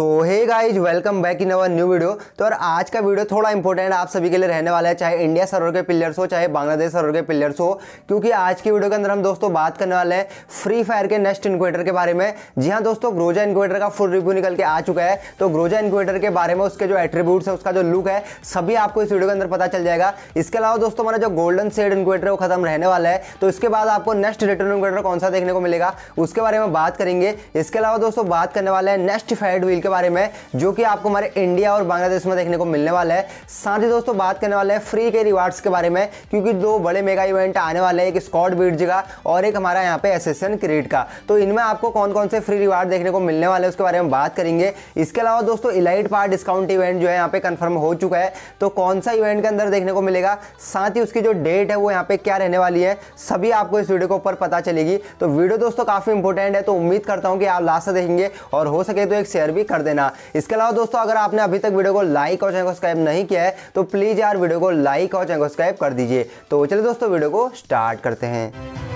So hey guys welcome back in our new video तो और आज का वीडियो थोड़ा इंपॉर्टेंट आप सभी के लिए रहने वाला है, चाहे इंडिया सर्वर के प्लेयर्स हो, चाहे बांग्लादेश सर्वर के प्लेयर्स हो, क्योंकि आज की वीडियो के अंदर हम दोस्तों बात करने वाले हैं फ्री फायर के नेक्स्ट इन्क्वेटर के बारे में। जी हाँ दोस्तों ग्रोजा इन्क्वेटर का फुल रिव्यू निकल के आ चुका है। तो ग्रोजा इन्क्वेटर के बारे में उसके जो एट्रीब्यूट्स है, उसका जो लुक है, सभी आपको इस वीडियो के अंदर पता चल जाएगा। इसके अलावा दोस्तों, हमारा जो गोल्डन सेड इन्क्वेटर है, वो खत्म रहने वाला है। तो इसके बाद आपको नेक्स्ट रिटर्न इन्क्वेटर कौन सा देखने को मिलेगा, उसके बारे में बात करेंगे। इसके अलावा दोस्तों, बात करने वाले हैं नेक्स्ट फेड व्हील के बारे में, जो कि आपको हमारे इंडिया और बांग्लादेश में देखने को मिलने वाला है। साथ ही दोस्तों, बात करने वाले हैं फ्री के रिवार्ड्स के बारे में, क्योंकि दो बड़े मेगा इवेंट आने वाले हैं, एक स्कॉट बीट का और एक हमारा यहाँ पे एसेसन क्रीड का। तो इनमें आपको कौन कौन से फ्री रिवार्ड देखने को मिलने वाले हैं, उसके बारे में बात करेंगे। इसके अलावा दोस्तों इलाइट पार डिस्काउंट इवेंट जो है, यहाँ पे कंफर्म हो चुका है। तो कौन सा इवेंट के अंदर देखने को मिलेगा, साथ ही उसकी जो डेट है, वो यहाँ पे क्या रहने वाली है, सभी आपको इस वीडियो के ऊपर पता चलेगी। तो वीडियो दोस्तों, काफ़ी इंपॉर्टेंट है तो उम्मीद करता हूँ कि आप लास्ट देखेंगे, और हो सके तो एक शेयर भी कर देना। इसके अलावा दोस्तों, अगर आपने अभी तक वीडियो को लाइक और चैनल को सब्सक्राइब नहीं किया है तो प्लीज़ यार वीडियो को लाइक और चैनल को सब्सक्राइब कर दीजिए। तो चलिए दोस्तों, वीडियो को स्टार्ट करते हैं।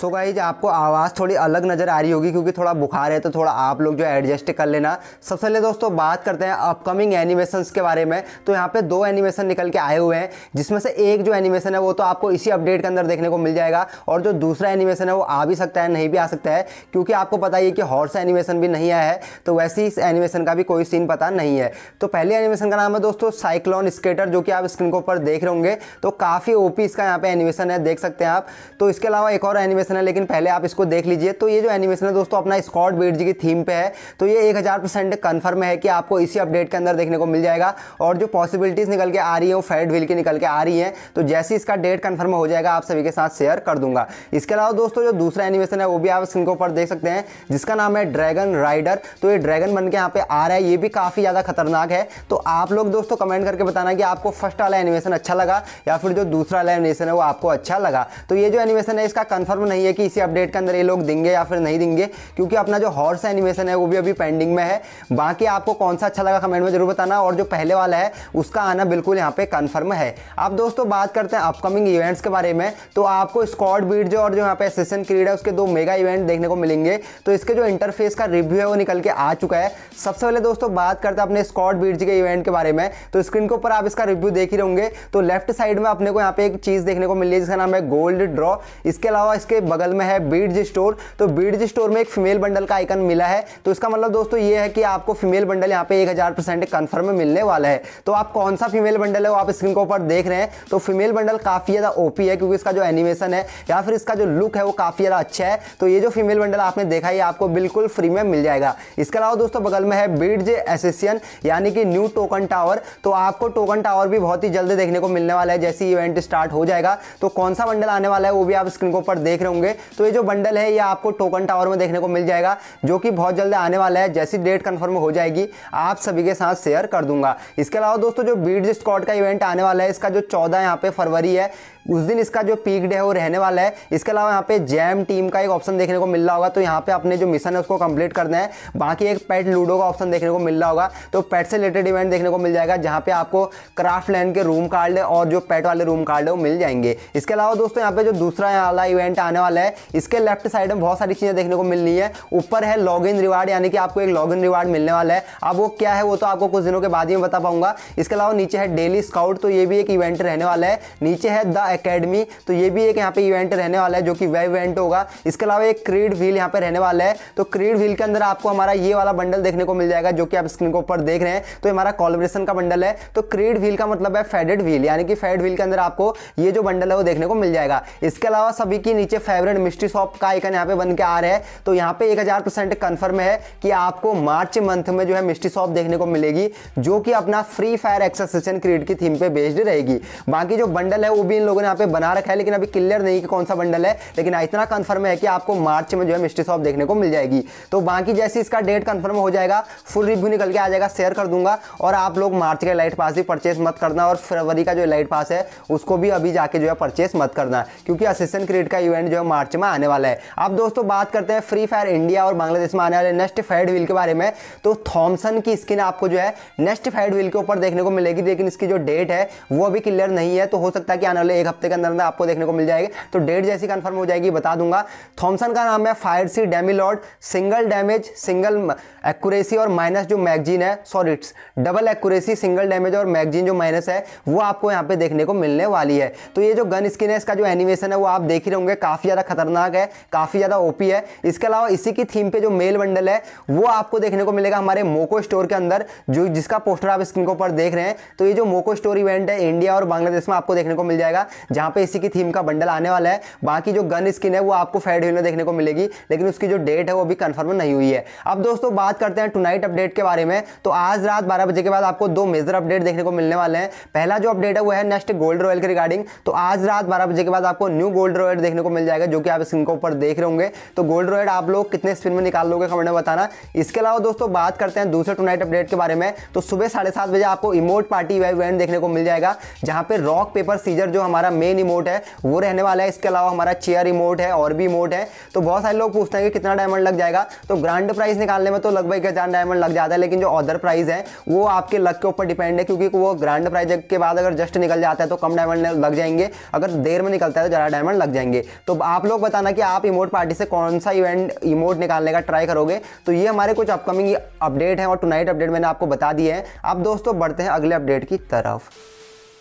सो so गाइज़ आपको आवाज़ थोड़ी अलग नज़र आ रही होगी क्योंकि थोड़ा बुखार है तो थोड़ा आप लोग जो एडजस्ट कर लेना। सबसे पहले दोस्तों बात करते हैं अपकमिंग एनिमेशंस के बारे में। तो यहाँ पे दो एनिमेशन निकल के आए हुए हैं, जिसमें से एक जो एनिमेशन है वो तो आपको इसी अपडेट के अंदर देखने को मिल जाएगा, और जो दूसरा एनिमेशन है वो आ भी सकता है, नहीं भी आ सकता है, क्योंकि आपको पता ही है कि हॉर्स एनिमेशन भी नहीं आया है तो वैसे ही एनिमेशन का भी कोई सीन पता नहीं है। तो पहले एनिमेशन का नाम है दोस्तों साइक्लोन स्केटर जो कि आप स्क्रीन के ऊपर देख रहे होंगे तो काफ़ी ओपी इसका यहाँ पे एनिमेशन है, देख सकते हैं आप। तो इसके अलावा एक और एनिमेशन एनिमेशन है, लेकिन पहले आप इसको देख लीजिए। तो ये जो एनिमेशन है दोस्तों, अपना स्कॉट बीट जी की थीम पे है। तो ये एक हज़ार परसेंट कन्फर्म है कि आपको इसी अपडेट के अंदर देखने को मिल जाएगा। और जो पॉसिबिलिटीज़ निकल के आ रही है, वो फेड व्हील की निकल के आ रही है। तो जैसे इसका डेट कन्फर्म हो जाएगा, आप सभी के साथ शेयर कर दूँगा। इसके अलावा दोस्तों, जो दूसरा एनिमेशन है, वो भी आप स्क्रीन के ऊपर देख सकते हैं, जिसका नाम है ड्रैगन राइडर तो ये ड्रैगन बन के यहाँ पे आ रहा है। ये भी काफ़ी ज़्यादा खतरनाक है। तो आप लोग दोस्तों कमेंट करके बताना कि आपको फ़र्स्ट वाला एनिमेशन अच्छा लगा, या फिर जो दूसरा वाला एनिमेशन है, वो आपको अच्छा लगा। तो ये जो एनिमेशन है, इसका कन्फर्म नहीं है कि इसी अपडेट के अंदर ये लोग देंगे या फिर नहीं देंगे, क्योंकि अपना जो हॉर्स एनिमेशन है वो भी अभी पेंडिंग में है। बाकी आपको कौन सा अच्छा लगा कमेंट में ज़रूर बताना, और जो पहले वाला है, उसका आना बिल्कुल यहाँ पे कन्फर्म है। अब दोस्तों बात करते हैं अपकमिंग इवेंट्स के बारे में तो आपको स्कॉट बीट जो और जो यहाँ पे सेशन क्रीड है, उसके दो मेगा इवेंट देखने को मिलेंगे। तो इसके जो इंटरफेस का रिव्यू है, वो निकल के आ चुका है। सबसे पहले दोस्तों बात करते हैं अपने स्कॉट बीट के इवेंट के बारे में। तो स्क्रीन के ऊपर आप इसका रिव्यू देख ही होंगे। तो लेफ़्ट साइड में अपने को यहाँ पे एक चीज़ देखने को मिल है, जिसका नाम है गोल्ड ड्रॉ इसके अलावा इसके बगल में है बीट स्टोर तो बीट स्टोर में एक फीमेल बंडल का आइकन मिला है। तो इसका मतलब दोस्तों ये है कि आपको फीमेल बंडल यहाँ पे एक हज़ार परसेंट कन्फर्म मिलने वाला है। तो आप कौन सा फीमेल बंडल है वो आप स्क्रीन के ऊपर देख रहे हैं। तो फीमेल बंडल काफ़ी ज़्यादा ओपी है क्योंकि इसका जो एनिमेशन है या फिर इसका जो लुक है वो काफ़ी ज़्यादा अच्छा है। तो ये जो फीमेल बंडल आपने देखा है आपको बिल्कुल फ्री में मिल जाएगा। इसके अलावा दोस्तों बगल में है बीट जे एसेसियन यानी कि न्यू टोकन टावर तो आपको टोकन टावर भी बहुत ही जल्द देखने को मिलने वाला है, जैसे इवेंट स्टार्ट हो जाएगा। तो कौन सा बंडल आने वाला है वो भी आप स्क्रीन के ऊपर देख रहे होंगे। तो ये जो बंडल है, ये आपको टोकन टावर में देखने को मिल जाएगा, जो कि बहुत जल्द आने वाला है। जैसी डेट कंफर्म हो जाएगी, आप सभी के साथ शेयर कर दूँगा। इसके अलावा दोस्तों, जो बीट स्कॉट का इवेंट आने वाला है, इसका जो चौदह यहाँ पे फरवरी है, उस दिन इसका जो पीक डे है, वो रहने वाला है। इसके अलावा यहाँ पे जैम टीम का एक ऑप्शन देखने को मिल रहा होगा। तो यहाँ पे अपने जो मिशन है, उसको कंप्लीट करना है। बाकी एक पेट लूडो का ऑप्शन देखने को मिल रहा होगा। तो पेट से रिलेटेड इवेंट देखने को मिल जाएगा, जहाँ पे आपको क्राफ्ट लैंड के रूम कार्ड और जो पेट वाले रूम कार्ड है, वो मिल जाएँगे। इसके अलावा दोस्तों, यहाँ पे जो दूसरा वाला इवेंट आने वाला है। इसके लेफ़्ट साइड में बहुत सारी चीज़ें देखने को मिल रही है। ऊपर है लॉग इन रिवार्ड यानी कि आपको एक लॉग इन रिवार्ड मिलने वाला है। अब वो क्या है, वो तो आपको कुछ दिनों के बाद ही मैं बता पाऊँगा। इसके अलावा नीचे है डेली स्काउट तो ये भी एक इवेंट रहने वाला है। नीचे है द अकेडमी तो ये भी एक यहाँ पे इवेंट रहने वाला है, जो कि वेब इवेंट होगा। इसके अलावा एक क्रीड व्हील यहाँ पे रहने वाला है। तो क्रीड व्हील के अंदर आपको हमारा ये वाला बंडल देखने को मिल जाएगा, जो कि आप स्क्रीन के ऊपर देख रहे हैं। तो हमारा कॉलोब्रेशन का बंडल है। तो क्रीड व्हील का मतलब है फेडेड व्हील यानी कि फेड व्हील के अंदर आपको ये जो बंडल है वो देखने को मिल जाएगा। इसके अलावा सभी की नीचे फेवरेट मिस्ट्री शॉप का आइकन यहाँ पे बन के आ रहा है। तो यहाँ पे एक हज़ार परसेंट कन्फर्म है कि आपको मार्च मंथ में जो है मिस्ट्री शॉप देखने को मिलेगी, जो कि अपना फ्री फायर एक्सेसन क्रिएट की थीम पे बेस्ड रहेगी। बाकी जो बंडल है, वो भी इन लोगों ने यहाँ पे बना रखा है, लेकिन अभी क्लियर नहीं कि कौन सा बंडल है। लेकिन इतना कंफर्म है कि आपको मार्च में जो है मिस्ट्री शॉप देखने को मिल जाएगी। तो बाकी जैसे इसका डेट कन्फर्म हो जाएगा फुल रिव्यू निकल के आ जाएगा शेयर कर दूँगा। और आप लोग मार्च के लाइट पास भी परचेस मत करना और फरवरी का जो लाइट पास है, उसको भी अभी जाके जो है परचेस मत करना। क्योंकि असिस्टेंट क्रिएट का इवेंट जो है मार्च में आने वाला है। अब दोस्तों, बात करते हैं फ्री फायर इंडिया और बांग्लादेश में आने वाले नेक्स्ट फेड व्हील के बारे में। तो थॉमसन की स्किन आपको जो है नेक्स्ट फेड व्हील के ऊपर देखने को मिलेगी, लेकिन इसकी जो डेट है, वो अभी क्लियर नहीं है। तो हो सकता है कि आने वाले एक हफ़्ते के अंदर अंदर आपको देखने को मिल जाएगी। तो डेट जैसी कंफर्म हो जाएगी, बता दूँगा। थॉमसन का नाम है फायर सी demilord single damage single accuracy और माइनस जो मैगजीन है sorry double accuracy single damage और मैगजीन जो माइनस है, वो आपको यहाँ पे देखने को मिलने वाली है। तो ये जो गन स्किन है, इसका जो एनिमेशन है, वो आप देख ही होंगे, काफ़ी ज़्यादा खतरनाक है, काफ़ी ज़्यादा ओपी है। इसके अलावा इसी की थीम पे जो मेल बंडल है, वो आपको देखने को मिलेगा हमारे मोको स्टोर के अंदर, जो जिसका पोस्टर आप स्क्रीन के ऊपर देख रहे हैं। तो ये जो मोको स्टोर इवेंट है इंडिया और बांग्लादेश में आपको देखने को मिल जाएगा, जहाँ पे इसी की थीम का बंडल आने वाला है। बाकी जो गन स्किन है, वो आपको फेड हिल में देखने को मिलेगी, लेकिन उसकी जो डेट है, वो अभी कंफर्म नहीं हुई है। अब दोस्तों, बात करते हैं टू नाइट अपडेट के बारे में। तो आज रात बारह बजे के बाद आपको दो मेजर अपडेट देखने को मिलने वाले हैं। पहला जो अपडेट है, वो है नेक्स्ट गोल्ड रॉयल के रिगार्डिंग तो आज रात बारह बजे के बाद आपको न्यू गोल्ड रॉयल देखने को मिल जाएगा। जो कि आप स्क्रीन के ऊपर देख रहे होंगे। तो गोल्ड रॉयल आप लोग कितने स्पिन में निकाल लोगे कमेंट में बताना। इसके अलावा दोस्तों बात करते हैं दूसरे टू नाइट अपडेट के बारे में। तो सुबह साढ़े सात बजे आपको इमोट पार्टी इवेंट देखने को मिल जाएगा, जहाँ पे रॉक पेपर सीजर जो हमारा मेन इमोट है, वो रहने वाला है। इसके अलावा हमारा चेयर इमोट है, और भी इमोट है। तो बहुत सारे लोग पूछते हैं कि कितना डायमंड लग जाएगा। तो ग्रांड प्राइस निकालने में तो लगभग हज़ार डायमंड लग जाता है, लेकिन जो अदर प्राइस है, वो आपके लक के ऊपर डिपेंड है, क्योंकि वो ग्रांड प्राइज के बाद अगर जस्ट निकल जाता है तो कम डायमंड लग जाएँगे। अगर देर में निकलता है तो ज़्यादा डायमंड लग जाएँगे। तो आप लोग बताना कि आप इमोट पार्टी से कौन सा इवेंट इमोट निकालने का ट्राई करोगे। तो ये हमारे कुछ अपकमिंग अपडेट है और टू नाइट अपडेट मैंने आपको बता दिए हैं। आप दोस्तों बढ़ते हैं अगले अपडेट की तरफ़।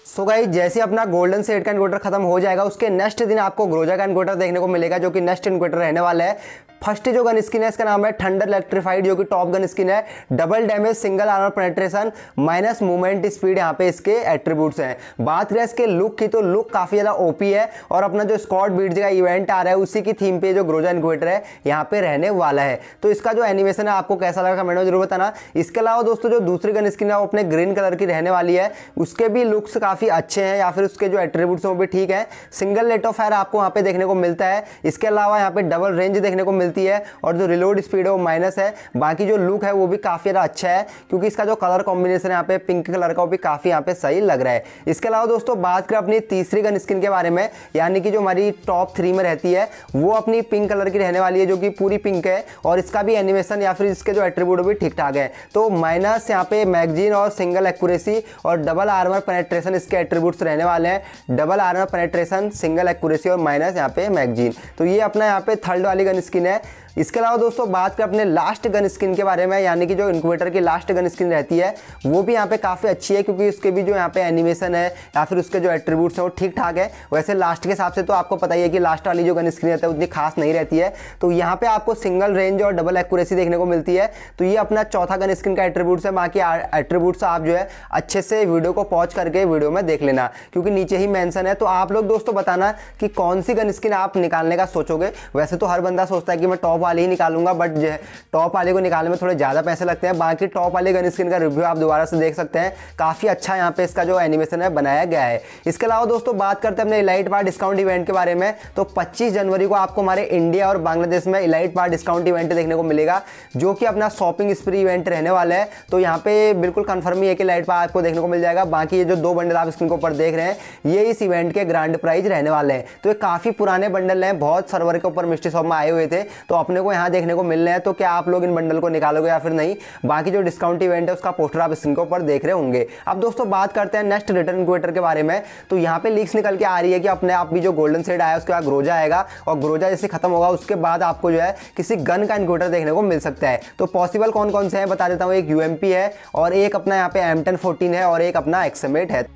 सो गाई जैसे अपना गोल्डन सेट का इन्वर्टर खत्म हो जाएगा, उसके नेक्स्ट दिन आपको ग्रोजा का इन्वर्टर देखने को मिलेगा, जो कि नेक्स्ट इन्वर्टर रहने वाला है। फ़र्स्ट जो गन स्किन है, इसका नाम है थंडर इलेक्ट्रीफाइड जो कि टॉप गन स्किन है। Double damage single armour penetration minus movement speed यहाँ पे इसके एट्रीब्यूट्स हैं। बात करें इसके लुक की तो लुक काफ़ी ज़्यादा ओपी है और अपना जो स्कॉट बीट का इवेंट आ रहा है, उसी की थीम पे जो ग्रोजा इन्क्वेटर है, यहाँ पे रहने वाला है। तो इसका जो एनिमेशन है, आपको कैसा लगा कमेंट में ज़रूर बताना। इसके अलावा दोस्तों, जो दूसरी गन स्किन है, वो अपने ग्रीन कलर की रहने वाली है। उसके भी लुक्स काफ़ी अच्छे हैं, या फिर उसके जो एट्रीब्यूट्स हैं, वो भी ठीक है। सिंगल लेट ऑफ़ फायर आपको वहाँ पे देखने को मिलता है। इसके अलावा यहाँ पे डबल रेंज देखने को मिलती है और जो रिलोड स्पीड है वो माइनस है। बाकी जो लुक है वो भी काफ़ी ज़्यादा अच्छा है, क्योंकि इसका जो कलर कॉम्बिनेशन यहाँ पे पिंक कलर का वो भी काफ़ी यहाँ पे सही लग रहा है। इसके अलावा दोस्तों, बात करें अपनी तीसरी गन स्किन के बारे में, यानी कि जो हमारी टॉप थ्री में रहती है, वो अपनी पिंक कलर की रहने वाली है, जो कि पूरी पिंक है, और इसका भी एनिमेशन या फिर इसके जो एट्रीब्यूट भी ठीक ठाक है। तो माइनस यहाँ पे मैगजीन और सिंगल एक्यूरेसी और डबल आर्मर पेनेट्रेशन इसके एट्रीब्यूट्स रहने वाले हैं। Double armour penetration single accuracy और माइनस यहाँ पे मैगजीन तो ये अपना यहाँ पे थर्ड वाली गन स्किन है né? इसके अलावा दोस्तों, बात करें अपने लास्ट गन स्किन के बारे में, यानी कि जो इनक्वेटर की लास्ट गन स्किन रहती है, वो भी यहाँ पे काफ़ी अच्छी है, क्योंकि उसके भी जो यहाँ पे एनिमेशन है, या फिर उसके जो एट्रीब्यूट्स हैं, वो ठीक ठाक है। वैसे लास्ट के हिसाब से तो आपको पता ही है कि लास्ट वाली जो गन स्क्रीन रहती है उतनी खास नहीं रहती है। तो यहाँ पे आपको सिंगल रेंज और डबल एक्यूरेसी देखने को मिलती है। तो ये अपना चौथा गन स्क्रीन का एट्रीब्यूट्स है, बाकी एट्रीब्यूट्स आप जो है, अच्छे से वीडियो को पॉच करके वीडियो में देख लेना, क्योंकि नीचे ही मैंसन है। तो आप लोग दोस्तों बताना कि कौन सी गन स्किन आप निकालने का सोचोगे। वैसे तो हर बंदा सोचता है कि मैं टॉप वाली ही निकालूँगा बट जो है टॉप वाले को निकालने में थोड़े ज़्यादा पैसे लगते हैं। बाकी टॉप वाले गन स्किन का रिव्यू आप दोबारा से देख सकते हैं। काफ़ी अच्छा यहाँ पे इसका जो एनिमेशन है, बनाया गया है। इसके अलावा दोस्तों, बात करते हैं अपने इलाइट बार डिस्काउंट इवेंट के बारे में। तो पच्चीस जनवरी को आपको हमारे इंडिया और बांग्लादेश में इलाइट बार डिस्काउंट इवेंट देखने को मिलेगा, जो कि अपना शॉपिंग स्प्री इवेंट रहने वाला है। तो यहाँ पे बिल्कुल कन्फर्म ही है कि लाइट बार आपको देखने को मिल जाएगा। बाकी ये जो दो बंडल आप स्क्रीन के ऊपर देख रहे हैं, ये इस इवेंट के ग्रांड प्राइज रहने वाले हैं। तो ये काफ़ी पुराने बंडल हैं, बहुत सर्वर के ऊपर मिस्ट्री शॉप में आए हुए थे। तो अपने को यहाँ देखने को मिल रहे हैं तो क्या आप लोग इन बंडल को निकालोगे या फिर नहीं? बाकी जो डिस्काउंट इवेंट है, उसका पोस्टर आप स्क्रीन के ऊपर देख रहे होंगे। अब दोस्तों, बात करते हैं नेक्स्ट रिटर्न इक्वेटर के बारे में। तो यहाँ पे लीक्स निकल के आ रही है कि अपने आप भी जो गोल्डन सेट आया, उसके बाद ग्रोजा आएगा। और ग्रोजा जैसे खत्म होगा, उसके बाद आपको जो है किसी गन का इन्क्वेटर देखने को मिल सकता है। तो पॉसिबल कौन कौन से हैं, बता देता हूँ। एक यूएमपी है और एक अपना यहाँ पे एम टेन है और एक अपना एक्समेट है।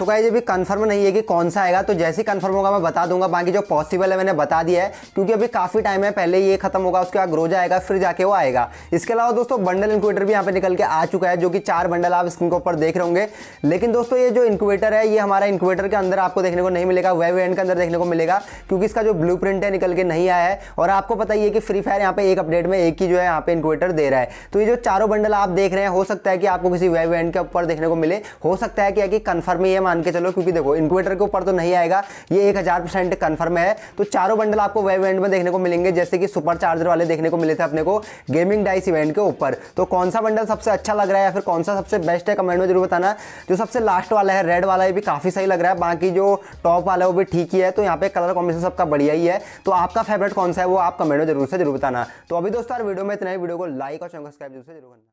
सो गाइस अभी कंफर्म नहीं है कि कौन सा आएगा तो जैसे ही कंफर्म होगा मैं बता दूँगा। बाकी जो पॉसिबल है, मैंने बता दिया है, क्योंकि अभी काफ़ी टाइम है, पहले ये खत्म होगा, उसके बाद ग्रोज आएगा, फिर जाके वो आएगा। इसके अलावा दोस्तों बंडल इंक्यूबेटर भी यहाँ पे निकल के आ चुका है, जो कि चार बंडल आप स्क्रीन के ऊपर देख रहे होंगे। लेकिन दोस्तों, ये जो इंक्यूबेटर है, ये हमारा इंक्यूबेटर के अंदर आपको देखने को नहीं मिलेगा वेब एंड के अंदर देखने को मिलेगा, क्योंकि इसका जो ब्लू है, निकल के नहीं आया है। और आपको पता ही है कि फ्री फायर यहाँ पे एक अपडेट में एक ही जो है, यहाँ पे इंक्यूबेटर दे रहा है। तो ये जो चारों बंडल आप देख रहे हैं, हो सकता है कि आपको किसी वेब एंड के ऊपर देखने को मिले। हो सकता है कि कंफर्म ही है मान के चलो, क्योंकि देखो इनक्वेटर के ऊपर तो नहीं आएगा। ये एक हज़ार परसेंट कन्फर्म है। तो चारों बंडल आपको वेब इवेंट में देखने को मिलेंगे, जैसे कि सुपर चार्जर वाले देखने को मिले थे अपने को गेमिंग डाइस इवेंट के ऊपर। तो कौन सा बंडल सबसे अच्छा लग रहा है या फिर कौन सा सबसे बेस्ट है कमेंट में ज़रूर बताना। जो सबसे लास्ट वाला है रेड वाला भी काफ़ी सही लग रहा है। बाकी जो टॉप वाला है, वो भी ठीक ही है। तो यहाँ पे कलर कॉम्बिनेशन सबका बढ़िया ही है। तो आपका फेवरेट कौन सा है, वो आप कमेंट में ज़रूर से ज़रूर बताना। तो अभी दोस्तों वीडियो में इतना ही। वीडियो को लाइक और सब्सक्राइब ज़रूर से ज़रूर करना।